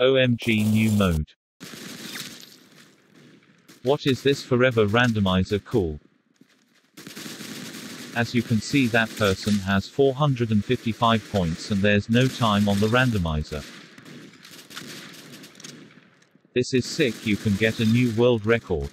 OMG new mode. What is this forever randomizer cool? As you can see that person has 455 points and there's no time on the randomizer. This is sick you can get a new world record.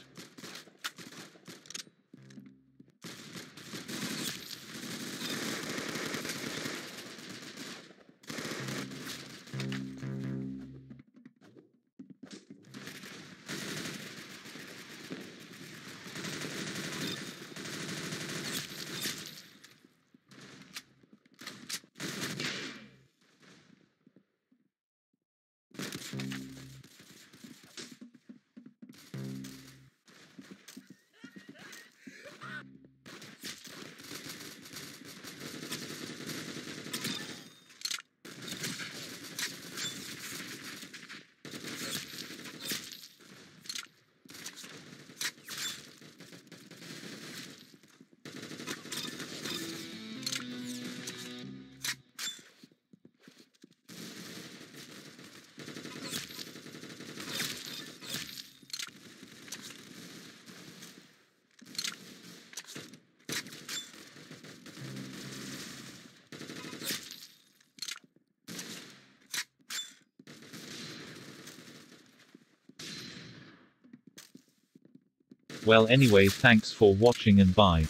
Well anyway thanks for watching and bye.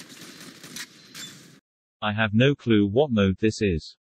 I have no clue what mode this is.